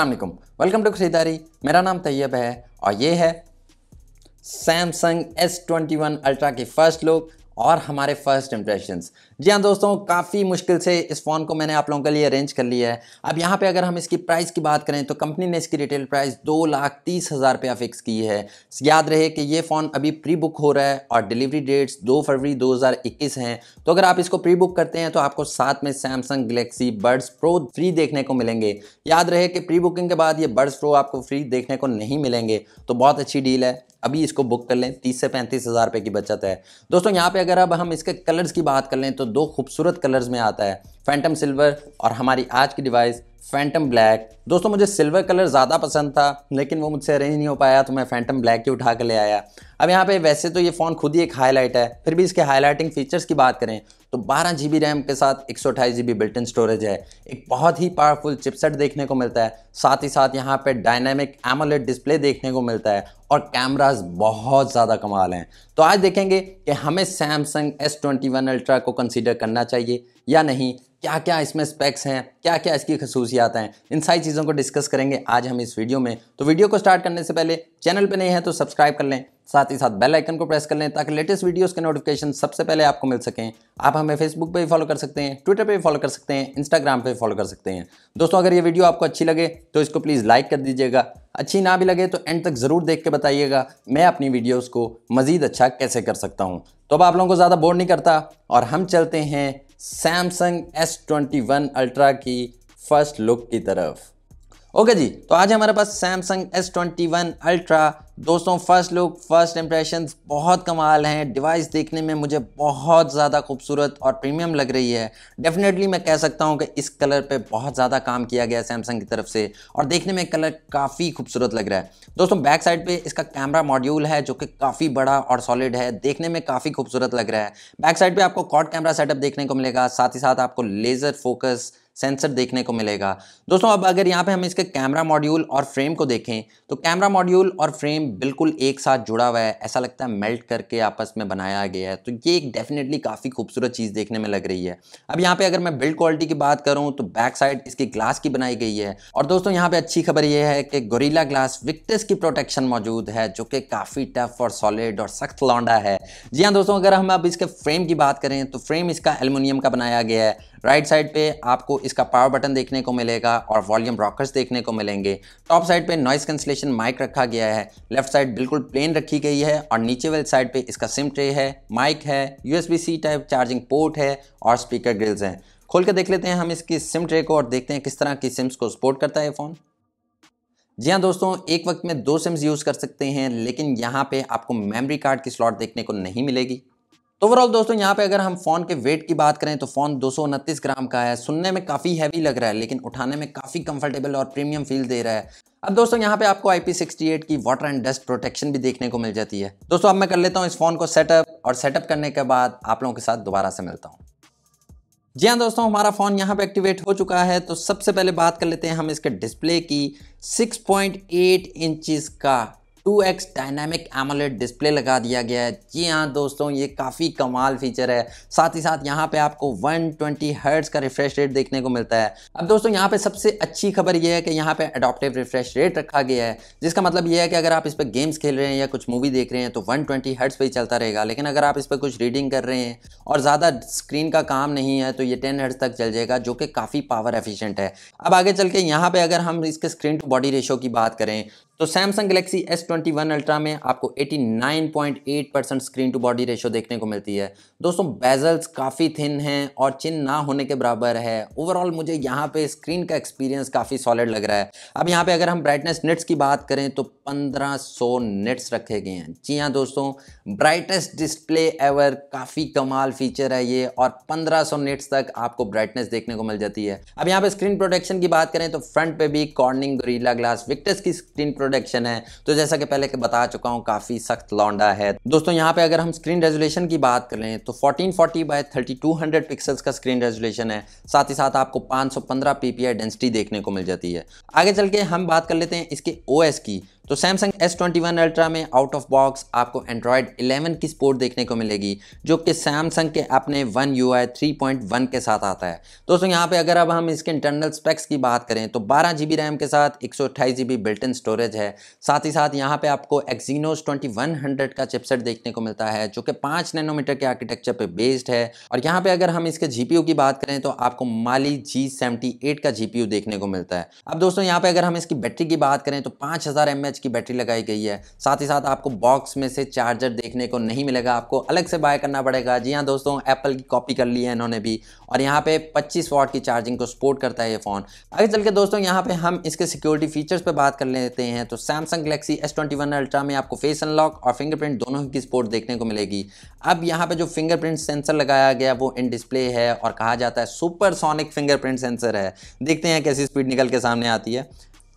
अस्सलाम वालेकुम टू खरीदारी मेरा नाम तैयब है और ये है Samsung S twenty one Ultra की फ़र्स्ट लुक और हमारे फ़र्स्ट इंप्रेशंस जी हाँ दोस्तों, काफ़ी मुश्किल से इस फ़ोन को मैंने आप लोगों के लिए अरेंज कर लिया है। अब यहाँ पे अगर हम इसकी प्राइस की बात करें तो कंपनी ने इसकी रिटेल प्राइस दो लाख तीस हज़ार रुपया फिक्स की है। याद रहे कि ये फ़ोन अभी प्री बुक हो रहा है और डिलीवरी डेट्स दो फरवरी दो हज़ार इक्कीस हैं। तो अगर आप इसको प्री बुक करते हैं तो आपको साथ में Samsung Galaxy Buds Pro free देखने को मिलेंगे। याद रहे कि प्री बुकिंग के बाद ये बर्ड्स प्रो आपको फ्री देखने को नहीं मिलेंगे तो बहुत अच्छी डील है। अभी इसको बुक कर लें, तीस से पैंतीस हज़ार रुपये की बचत है। दोस्तों, यहाँ पे अगर अब हम इसके कलर्स की बात कर लें तो दो खूबसूरत कलर्स में आता है। फैंटम सिल्वर और हमारी आज की डिवाइस फैंटम ब्लैक दोस्तों, मुझे सिल्वर कलर ज़्यादा पसंद था, लेकिन वो मुझसे अरेंज नहीं हो पाया तो मैं फैंटम ब्लैक ही उठा कर ले आया। अब यहाँ पे वैसे तो ये फ़ोन खुद ही एक हाईलाइट है, फिर भी इसके हाईलाइटिंग फीचर्स की बात करें तो बारह जी बी रैम के साथ एक सौ अठाईस जी बी बिल्टन स्टोरेज है। एक बहुत ही पावरफुल चिपसेट देखने को मिलता है, साथ ही साथ यहाँ पे डायनामिक एमोलेट डिस्प्ले देखने को मिलता है, और कैमराज बहुत ज़्यादा कमाल हैं। तो आज देखेंगे कि हमें Samsung S twenty one Ultra को कंसिडर करना चाहिए या नहीं? क्या क्या इसमें स्पेक्स हैं? क्या क्या इसकी खसूसियात हैं? इन सारी चीज़ों को डिस्कस करेंगे आज हम इस वीडियो में। तो वीडियो को स्टार्ट करने से पहले चैनल पर नहीं है तो सब्सक्राइब कर लें। साथ ही साथ बेल आइकन को प्रेस कर लें ताकि लेटेस्ट वीडियोस के नोटिफिकेशन सबसे पहले आपको मिल सकें। आप हमें फेसबुक पे भी फॉलो कर सकते हैं ट्विटर पे भी फॉलो कर सकते हैं इंस्टाग्राम पे फॉलो कर सकते हैं। दोस्तों, अगर ये वीडियो आपको अच्छी लगे तो इसको प्लीज़ लाइक कर दीजिएगा। अच्छी ना भी लगे तो एंड तक ज़रूर देख के बताइएगा, मैं अपनी वीडियोज़ को मज़ीद अच्छा कैसे कर सकता हूँ। तो अब आप लोगों को ज़्यादा बोर नहीं करता और हम चलते हैं Samsung S twenty one Ultra की फ़र्स्ट लुक की तरफ़। ओके जी तो आज हमारे पास Samsung S twenty one Ultra दोस्तों फ़र्स्ट लुक फ़र्स्ट इंप्रेशन बहुत कमाल हैं। डिवाइस देखने में मुझे बहुत ज़्यादा खूबसूरत और प्रीमियम लग रही है। डेफिनेटली मैं कह सकता हूँ कि इस कलर पे बहुत ज़्यादा काम किया गया है सैमसंग की तरफ़ से और देखने में कलर काफ़ी खूबसूरत लग रहा है। दोस्तों बैक साइड पे इसका कैमरा मॉड्यूल है जो कि काफ़ी बड़ा और सॉलिड है। देखने में काफ़ी खूबसूरत लग रहा है। बैक साइड पर आपको कॉड कैमरा सेटअप देखने को मिलेगा। साथ ही साथ आपको लेज़र फोकस सेंसर देखने को मिलेगा। दोस्तों, अब अगर यहाँ पे हम इसके कैमरा मॉड्यूल और फ्रेम को देखें तो कैमरा मॉड्यूल और फ्रेम बिल्कुल एक साथ जुड़ा हुआ है। ऐसा लगता है मेल्ट करके आपस में बनाया गया है। तो ये एक डेफिनेटली काफ़ी खूबसूरत चीज़ देखने में लग रही है। अब यहाँ पे अगर मैं बिल्ड क्वालिटी की बात करूँ तो बैक साइड इसकी ग्लास की बनाई गई है। और दोस्तों, यहाँ पे अच्छी खबर यह है कि गोरीला ग्लास विक्टस की प्रोटेक्शन मौजूद है, जो कि काफ़ी टफ और सॉलिड और सख्त लौंडा है। जी हाँ दोस्तों, अगर हम अब इसके फ्रेम की बात करें तो फ्रेम इसका एल्यूमिनियम का बनाया गया है। राइट साइड पे आपको इसका पावर बटन देखने को मिलेगा और वॉल्यूम रॉकर्स देखने को मिलेंगे। टॉप साइड पे नॉइस कैंसिलेशन माइक रखा गया है। लेफ़्ट साइड बिल्कुल प्लेन रखी गई है और नीचे वाली साइड पे इसका सिम ट्रे है माइक है USB C type charging port है और स्पीकर ग्रिल्स हैं। खोल के देख लेते हैं हम इसकी सिम ट्रे को और देखते हैं किस तरह की सिम्स को सपोर्ट करता है फ़ोन जी हाँ दोस्तों, एक वक्त में दो सिम्स यूज़ कर सकते हैं, लेकिन यहाँ पे आपको मेमोरी कार्ड की स्लॉट देखने को नहीं मिलेगी। तो ओवरऑल दोस्तों, यहाँ पे अगर हम फ़ोन के वेट की बात करें तो फ़ोन दो सौ उनतीस ग्राम का है। सुनने में काफ़ी हैवी लग रहा है, लेकिन उठाने में काफ़ी कंफर्टेबल और प्रीमियम फील दे रहा है। अब दोस्तों, यहाँ पे आपको IP68 की वाटर एंड डस्ट प्रोटेक्शन भी देखने को मिल जाती है। दोस्तों, अब मैं कर लेता हूँ इस फ़ोन को सेटअप और सेटअप करने के बाद आप लोगों के साथ दोबारा से मिलता हूँ। जी हाँ दोस्तों, हमारा फ़ोन यहाँ पे एक्टिवेट हो चुका है। तो सबसे पहले बात कर लेते हैं हम इसके डिस्प्ले की 6.8 इंचज़ का। 2x डायनामिक एमोलेट डिस्प्ले लगा दिया गया है। जी हाँ दोस्तों, ये काफ़ी कमाल फीचर है। साथ ही साथ यहाँ पे आपको 120 ट्वेंटी हर्ट्स का रिफ्रेश रेट देखने को मिलता है। अब दोस्तों, यहाँ पे सबसे अच्छी खबर ये है कि यहाँ पे अडोप्टिव रिफ्रेश रेट रखा गया है, जिसका मतलब ये है कि अगर आप इस पर गेम्स खेल रहे हैं या कुछ मूवी देख रहे हैं तो वन ट्वेंटी हर्ट्स पर ही चलता रहेगा। लेकिन अगर आप इस पर कुछ रीडिंग कर रहे हैं और ज़्यादा स्क्रीन का काम नहीं है तो ये टेन हर्ट्स तक चल जाएगा, जो कि काफ़ी पावर एफिशिएंट है। अब आगे चल के यहाँ पे अगर हम इसके स्क्रीन टू बॉडी रेशो की बात करें तो Samsung Galaxy S twenty one Ultra में आपको 89.8 percent screen to body ratio देखने को मिलती है। दोस्तों बेजल्स काफ़ी थिन हैं और चिन ना होने के बराबर है। ओवरऑल मुझे यहाँ पे स्क्रीन का एक्सपीरियंस काफ़ी सॉलिड लग रहा है। अब यहाँ पे अगर हम ब्राइटनेस निट्स की बात करें तो 1500 निट्स रखे गए हैं। जी हाँ दोस्तों ब्राइटेस्ट डिस्प्ले एवर काफ़ी कमाल फीचर है ये और 1500 निट्स तक आपको ब्राइटनेस देखने को मिल जाती है। अब यहाँ पे स्क्रीन प्रोटेक्शन की बात करें तो फ्रंट पे भी कॉर्निंग गोरीला ग्लास विक्टस की स्क्रीन प्रोटेक्शन है। तो जैसा कि पहले बता चुका हूँ, काफ़ी सख्त लौंडा है। दोस्तों, यहाँ पे अगर हम स्क्रीन रेजोल्यूशन की बात करें तो 1440 बाय 3200 पिक्सल्स का स्क्रीन रेजोल्यूशन है। साथ ही साथ आपको 515 पीपीआई डेंसिटी देखने को मिल जाती है। आगे चल के हम बात कर लेते हैं इसके ओएस की। तो सैमसंग S21 अल्ट्रा में आउट ऑफ़ बॉक्स आपको एंड्रॉयड 11 की सपोर्ट देखने को मिलेगी, जो कि सैमसंग के अपने One U I three point one के साथ आता है। दोस्तों, यहाँ पे अगर अब हम इसके इंटरनल स्पेक्स की बात करें तो बारह जी बी रैम के साथ एक सौ अट्ठाईस जी बिल्ट इन स्टोरेज है। साथ ही साथ यहाँ पे आपको एक्जीनोस ट्वेंटी वन हंड्रेड का चिपसेट देखने को मिलता है, जो कि पाँच नैनोमीटर के आर्किटेक्चर पर बेस्ड है। और यहाँ पे अगर हम इसके GPU की बात करें तो आपको माली जी सेवेंटी एट का GPU देखने को मिलता है। अब दोस्तों, यहाँ पे अगर हम इसकी बैटरी की बात करें तो पाँच हज़ार की बैटरी लगाई गई है। साथ ही साथ आपको बॉक्स में से चार्जर देखने को नहीं मिलेगा। आपको अलग से बाय करना पड़ेगा। जी हाँ दोस्तों एप्पल की कॉपी कर ली है इन्होंने भी। और यहाँ पे 25 वॉट की चार्जिंग को सपोर्ट करता है ये फ़ोन आगे चल के दोस्तों, यहाँ पे हम इसके सिक्योरिटी फीचर्स पे बात कर लेते हैं। तो Samsung Galaxy S twenty one Ultra में आपको फेस अनलॉक और फिंगरप्रिंट दोनों की सपोर्ट देखने को मिलेगी। अब यहाँ पे जो फिंगरप्रिंट सेंसर लगाया गया, वो इन डिस्प्ले है और कहा जाता है सुपर सोनिक फिंगरप्रिंट सेंसर है। देखते हैं कैसी स्पीड निकल के सामने आती है।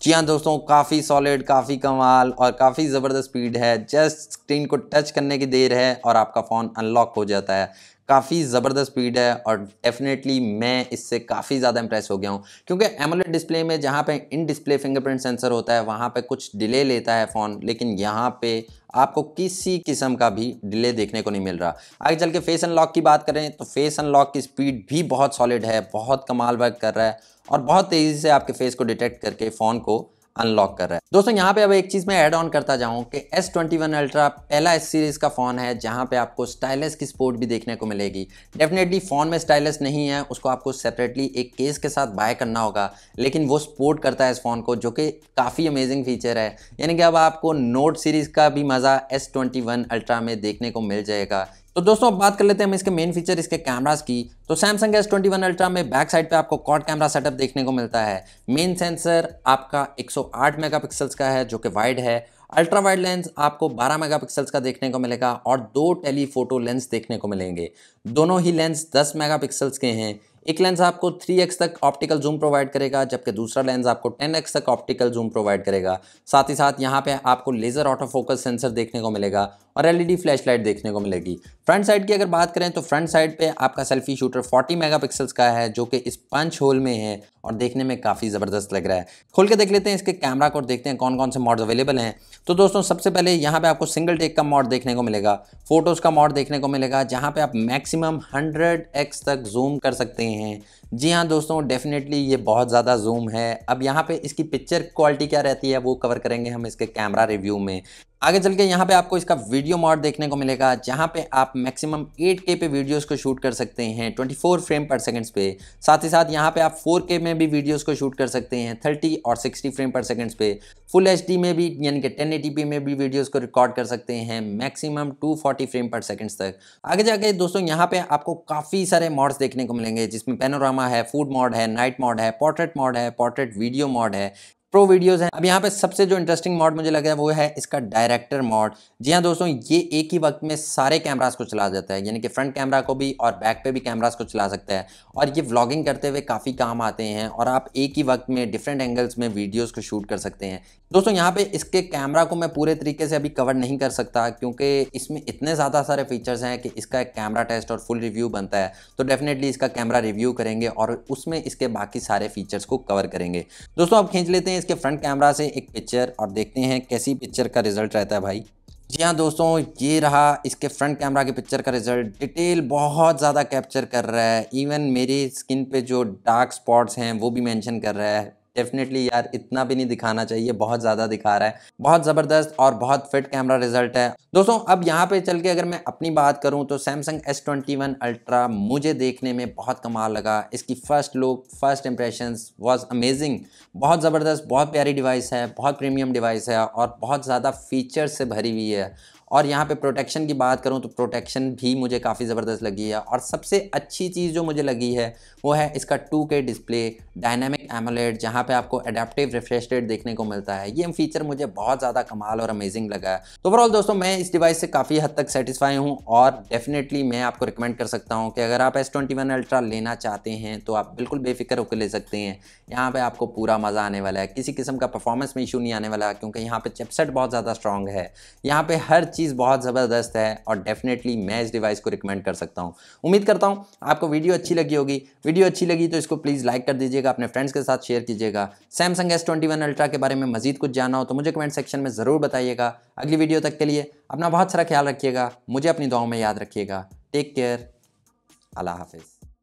जी हाँ दोस्तों, काफ़ी सॉलिड काफ़ी कमाल और काफ़ी ज़बरदस्त स्पीड है। जस्ट स्क्रीन को टच करने की देर है और आपका फ़ोन अनलॉक हो जाता है। काफ़ी ज़बरदस्त स्पीड है और डेफिनेटली मैं इससे काफ़ी ज़्यादा इंप्रेस हो गया हूँ। क्योंकि एमोलेड डिस्प्ले में जहाँ पे इन डिस्प्ले फिंगरप्रिंट सेंसर होता है, वहाँ पे कुछ डिले लेता है फ़ोन लेकिन यहाँ पे आपको किसी किस्म का भी डिले देखने को नहीं मिल रहा। आगे चल के फेस अनलॉक की बात करें तो फेस अनलॉक की स्पीड भी बहुत सॉलिड है, बहुत कमाल वर्क कर रहा है और बहुत तेज़ी से आपके फेस को डिटेक्ट करके फ़ोन को अनलॉक कर रहा है। दोस्तों, यहाँ पे अब एक चीज़ मैं ऐड ऑन करता जाऊँ कि एस ट्वेंटी वन अल्ट्रा पहला एस सीरीज़ का फ़ोन है, जहाँ पे आपको स्टाइलस की स्पोर्ट भी देखने को मिलेगी। डेफिनेटली फ़ोन में स्टाइलस नहीं है, उसको आपको सेपरेटली एक केस के साथ बाय करना होगा, लेकिन वो सपोर्ट करता है इस फ़ोन को, जो कि काफ़ी अमेजिंग फीचर है। यानी कि अब आपको नोट सीरीज़ का भी मज़ा एस ट्वेंटी वन अल्ट्रा में देखने को मिल जाएगा। तो दोस्तों, अब बात कर लेते हैं हम इसके मेन फीचर इसके कैमरास की। तो Samsung S twenty one Ultra में बैक साइड पे आपको कॉड कैमरा सेटअप देखने को मिलता है। मेन सेंसर आपका 108 मेगापिक्सल्स का है, जो कि वाइड है। अल्ट्रा वाइड लेंस आपको 12 मेगापिक्सल्स का देखने को मिलेगा और दो टेलीफोटो लेंस देखने को मिलेंगे। दोनों ही लेंस 10 मेगापिक्सल्स के हैं। एक लेंस आपको 3x तक ऑप्टिकल जूम प्रोवाइड करेगा, जबकि दूसरा लेंस आपको 10x तक ऑप्टिकल जूम प्रोवाइड करेगा। साथ ही साथ यहाँ पे आपको लेज़र ऑटो फोकस सेंसर देखने को मिलेगा। और एलईडी फ्लैशलाइट देखने को मिलेगी। फ्रंट साइड की अगर बात करें तो फ्रंट साइड पे आपका सेल्फी शूटर 40 मेगापिक्सल्स का है, जो कि इस पंच होल में है और देखने में काफ़ी ज़बरदस्त लग रहा है। खोल के देख लेते हैं इसके कैमरा को देखते हैं कौन कौन से मॉड्स अवेलेबल हैं। तो दोस्तों, सबसे पहले यहाँ पे आपको सिंगल टेक का मॉड देखने को मिलेगा। फ़ोटोज़ का मॉड देखने को मिलेगा, जहाँ पे आप मैक्सिमम हंड्रेड एक्स तक जूम कर सकते हैं। जी हाँ दोस्तों डेफिनेटली ये बहुत ज़्यादा जूम है। अब यहाँ पे इसकी पिक्चर क्वालिटी क्या रहती है, वो कवर करेंगे हम इसके कैमरा रिव्यू में। आगे चल के यहाँ पे आपको इसका वीडियो मॉड देखने को मिलेगा, जहाँ पे आप मैक्सिमम 8K पे वीडियोस को शूट कर सकते हैं 24 फ्रेम पर सेकंड्स पे। साथ ही साथ यहाँ पे आप 4K में भी वीडियोस को शूट कर सकते हैं 30 और 60 फ्रेम पर सेकंड्स पे। फुल एच में भी, यानी कि 1080p में भी वीडियोस को रिकॉर्ड कर सकते हैं मैक्सिमम 240 फ्रेम पर सेकेंड्स तक। आगे जाके दोस्तों यहाँ पे आपको काफ़ी सारे मॉड्स देखने को मिलेंगे, जिसमें पेनोरामा है फ़ूड मॉड है नाइट मॉड है पोर्ट्रेट मॉड है पोर्ट्रेट वीडियो मॉड है। प्रो वीडियोस हैं। अब यहाँ पे सबसे जो इंटरेस्टिंग मॉड मुझे लगा है वो है इसका डायरेक्टर मॉड जी हाँ दोस्तों, ये एक ही वक्त में सारे कैमरास को चला जाता है, यानी कि फ्रंट कैमरा को भी और बैक पे भी कैमरास को चला सकता है। और ये व्लॉगिंग करते हुए काफ़ी काम आते हैं और आप एक ही वक्त में डिफरेंट एंगल्स में वीडियोज़ को शूट कर सकते हैं। दोस्तों, यहाँ पे इसके कैमरा को मैं पूरे तरीके से अभी कवर नहीं कर सकता, क्योंकि इसमें इतने ज़्यादा सारे फीचर्स हैं कि इसका एक कैमरा टेस्ट और फुल रिव्यू बनता है। तो डेफिनेटली इसका कैमरा रिव्यू करेंगे और उसमें इसके बाकी सारे फीचर्स को कवर करेंगे। दोस्तों, अब खींच लेते हैं इसके फ्रंट कैमरा से एक पिक्चर और देखते हैं कैसी पिक्चर का रिज़ल्ट रहता है भाई। जी हाँ दोस्तों, ये रहा इसके फ्रंट कैमरा के पिक्चर का रिज़ल्ट डिटेल बहुत ज़्यादा कैप्चर कर रहा है। इवन मेरी स्किन पे जो डार्क स्पॉट्स हैं, वो भी मेंशन कर रहा है। डेफिनेटली यार, इतना भी नहीं दिखाना चाहिए, बहुत ज़्यादा दिखा रहा है। बहुत ज़बरदस्त और बहुत फिट कैमरा रिज़ल्ट है। दोस्तों, अब यहाँ पे चल के अगर मैं अपनी बात करूँ तो Samsung S twenty one Ultra मुझे देखने में बहुत कमाल लगा। इसकी first look first impression was amazing बहुत ज़बरदस्त, बहुत प्यारी डिवाइस है, बहुत प्रीमियम डिवाइस है और बहुत ज़्यादा फीचर्स से भरी हुई है। और यहाँ पे प्रोटेक्शन की बात करूँ तो प्रोटेक्शन भी मुझे काफ़ी ज़बरदस्त लगी है और सबसे अच्छी चीज़ जो मुझे लगी है, वो है इसका टू के डिस्प्ले डायनामिक एमोलेट जहाँ पे आपको एडेप्टिव रिफ्रेश रेट देखने को मिलता है। ये फीचर मुझे बहुत ज़्यादा कमाल और अमेजिंग लगा है। तो ओवरऑल दोस्तों, मैं इस डिवाइस से काफ़ी हद तक सेटिस्फाई हूँ और डेफिनेटली मैं आपको रिकमेंड कर सकता हूँ कि अगर आप एस ट्वेंटी वन अल्ट्रा लेना चाहते हैं तो आप बिल्कुल बेफिक्र होकर ले सकते हैं। यहाँ पर आपको पूरा मज़ा आने वाला है। किसी किस्म का परफॉर्मेंस में इशू नहीं आने वाला, क्योंकि यहाँ पर चिपसेट बहुत ज़्यादा स्ट्रॉन्ग है। यहाँ पर हर बहुत ज़बरदस्त है और डेफिनेटली मैं इस डिवाइस को रिकमेंड कर सकता हूँ। उम्मीद करता हूँ आपको वीडियो अच्छी लगी होगी। वीडियो अच्छी लगी तो इसको प्लीज़ लाइक कर दीजिएगा, अपने फ्रेंड्स के साथ शेयर कीजिएगा। Samsung S twenty one Ultra के बारे में मजीद कुछ जाना हो तो मुझे कमेंट सेक्शन में ज़रूर बताइएगा। अगली वीडियो तक के लिए अपना बहुत सारा ख्याल रखिएगा। मुझे अपनी दुआओं में याद रखिएगा। टेक केयर अल्लाह हाफिज़।